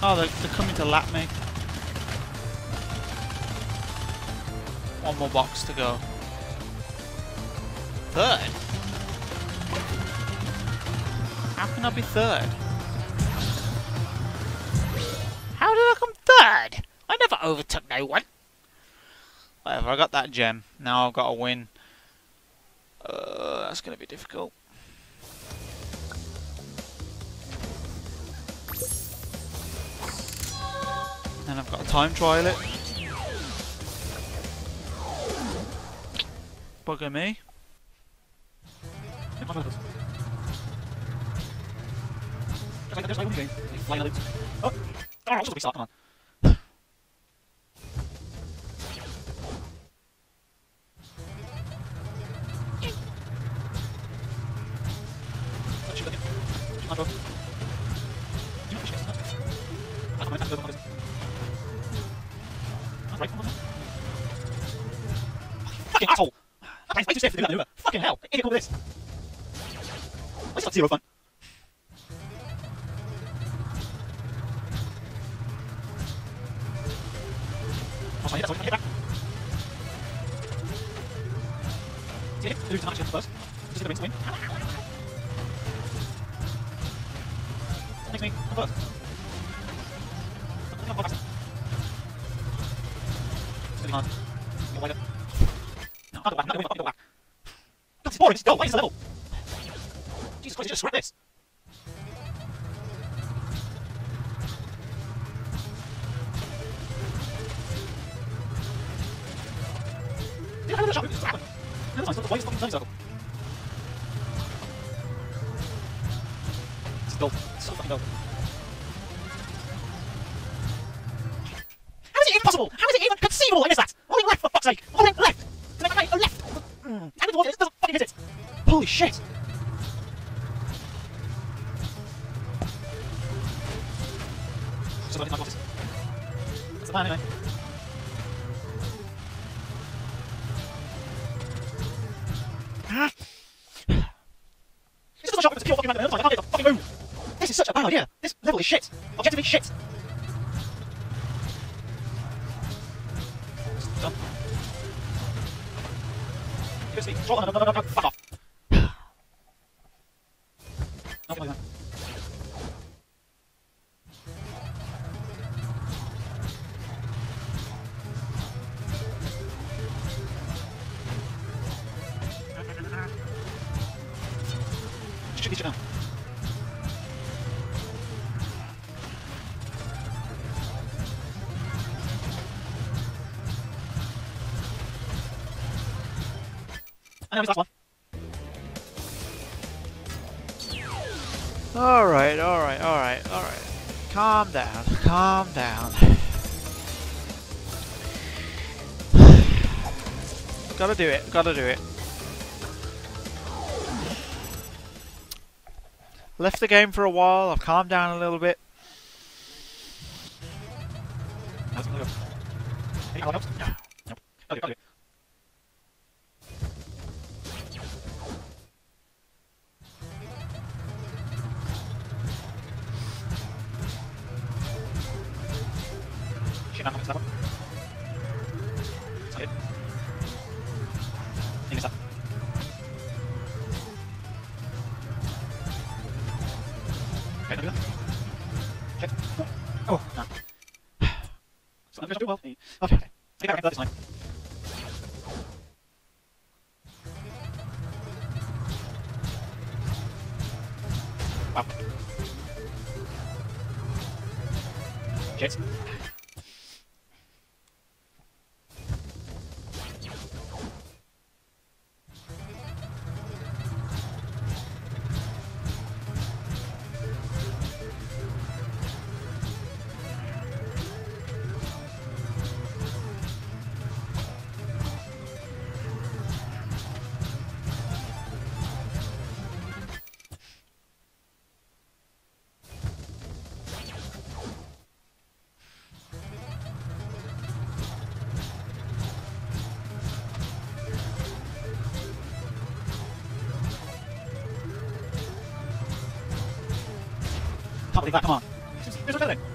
Oh, they're, they're coming to lap me. One more box to go. Third? can I be third? How did I come third? I never overtook no one. Whatever, I got that gem. Now I've got a win. Uh, that's going to be difficult. And I've got to time trial it. Bugger me. there's my wing. Flying another. Oh! Alright, just a big stop. Come on. just about plan anyway. this is a shot with a pure fucking random time. I can't get the fucking move. This is such a bad idea. This level is shit. Objectively shit. Done. Give it to me. Draw. No. Fuck off. Gotta do it. Gotta do it. Left the game for a while. I've calmed down a little bit. Come on, come on. There's no.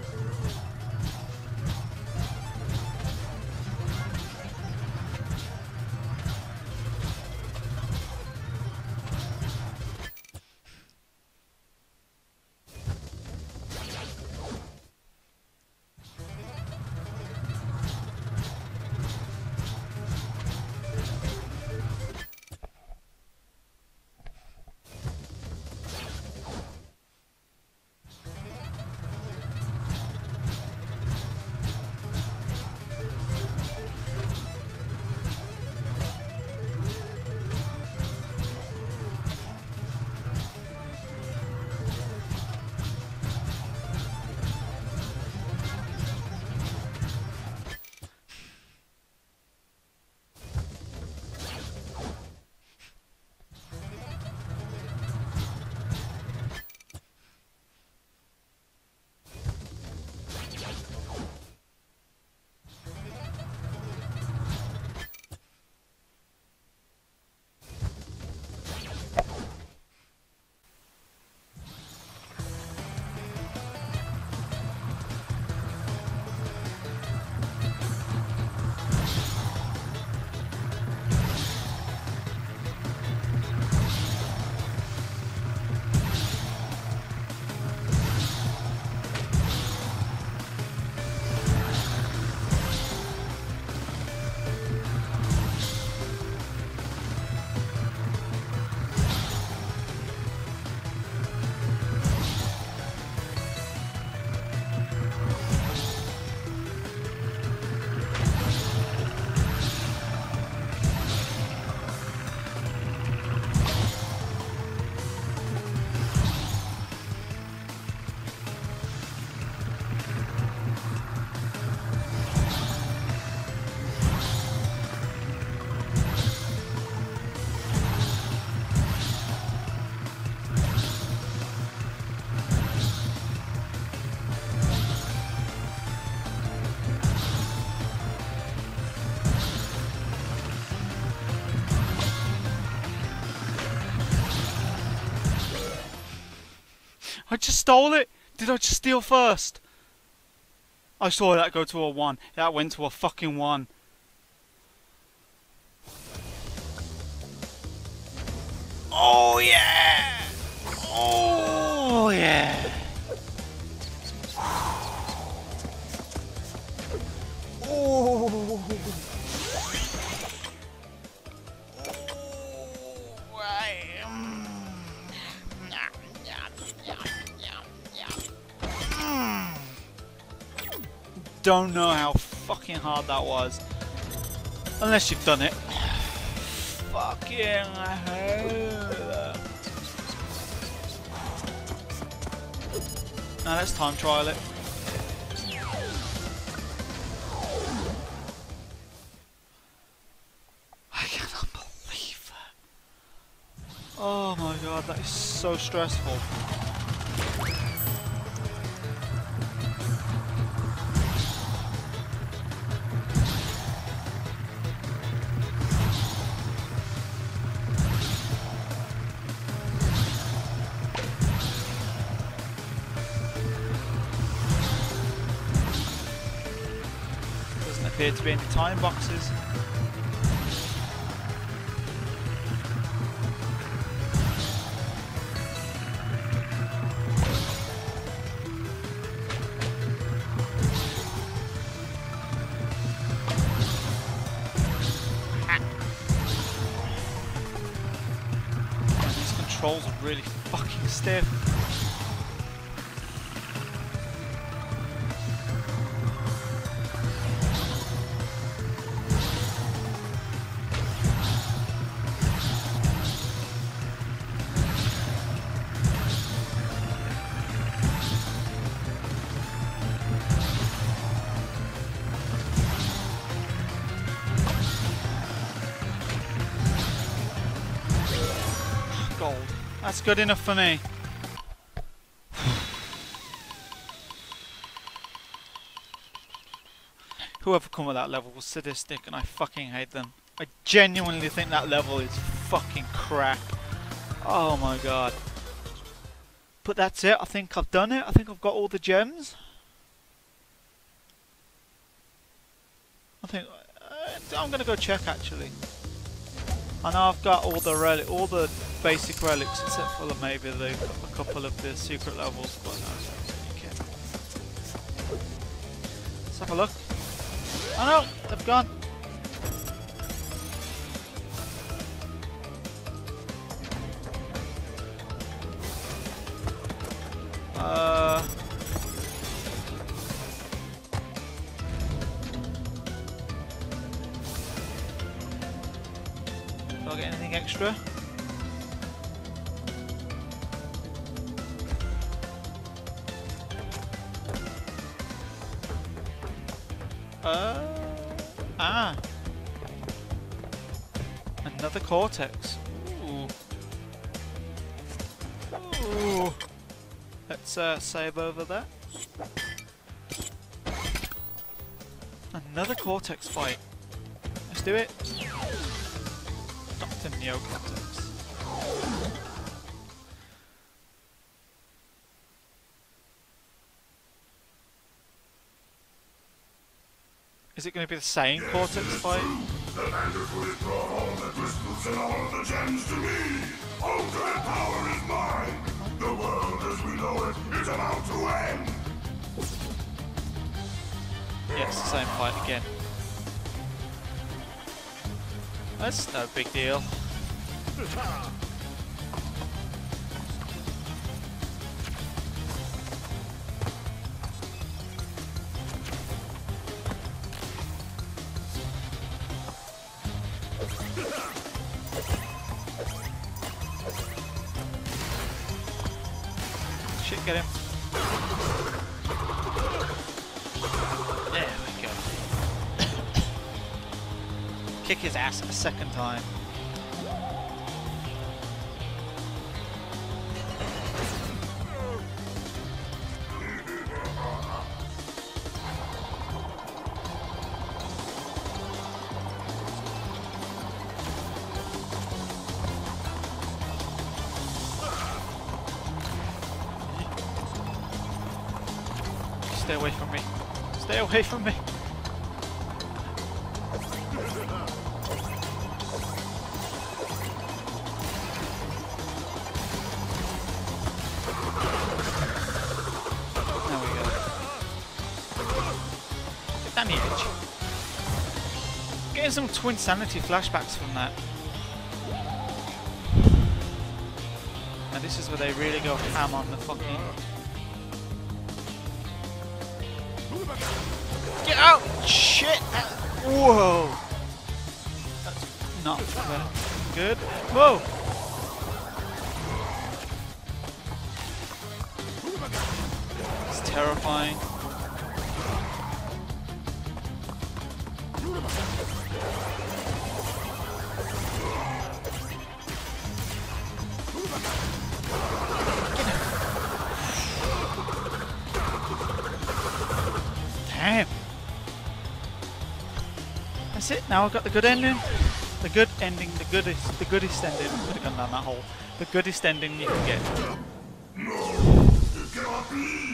Stole it! Did I just steal first? I saw that go to a 1. That went to a fucking 1. Don't know how fucking hard that was. Unless you've done it. Fucking hell. Now let's time trial it. I cannot believe that. Oh my god, that is so stressful. Appear to be any time boxes. These controls are really fucking stiff. Good enough for me. Whoever come with that level was sadistic and I fucking hate them. I genuinely think that level is fucking crap. Oh my god. But that's it. I think I've done it. I think I've got all the gems. I think uh, I'm gonna go check actually. I know I've got all the all the basic relics except for maybe the, a couple of the secret levels, but no, okay. Let's have a look. Oh no, they've gone. Uh. Do I get anything extra? Cortex. Ooh. Ooh. Let's uh, save over that. Another cortex fight. Let's do it. Dr. Neo Cortex. Is it going to be the same cortex fight? The Bandicoot brought all the crystals and all the gems to me. Ultimate power is mine. The world as we know it is about to end. Yeah, it's the same fight again. That's no big deal. second time. Stay away from me. Stay away from me. Getting some Twinsanity flashbacks from that. And this is where they really go ham on the fucking... Get out! Shit! Whoa! That's not good. Whoa! It's terrifying. Damn. That's it. Now I've got the good ending. The good ending. The goodest. The goodest ending. I could have gone down that hole. The goodest ending you can get. No, it cannot be.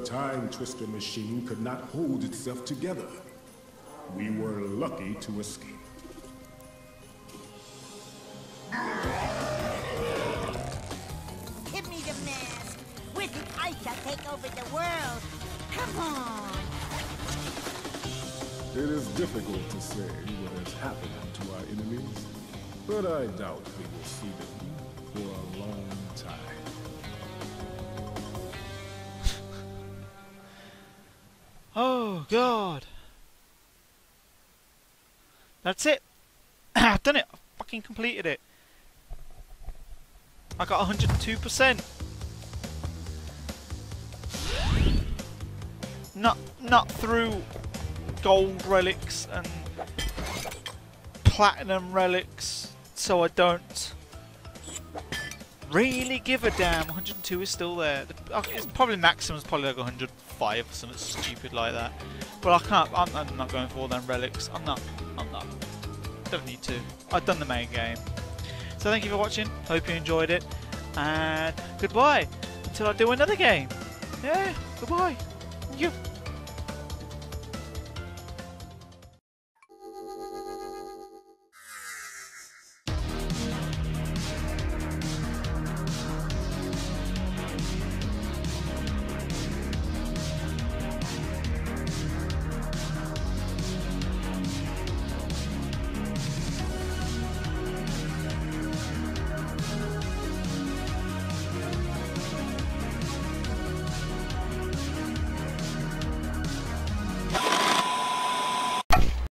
The time Twister machine could not hold itself together. We were lucky to escape. Give me the mask. With it, I shall take over the world. Come on. It is difficult to say what has happened to our enemies, but I doubt we will see them for a long time. Oh god. That's it. I've done it. I've fucking completed it. I got 102%. Not not through gold relics and platinum relics, so I don't really give a damn. 102 is still there. The- It's probably maximum's probably like 105 or something stupid like that. But I can't. I'm, I'm not going for all them relics. I'm not. I'm not. Don't need to. I've done the main game. So thank you for watching. Hope you enjoyed it. And goodbye until I do another game. Yeah. Goodbye. You.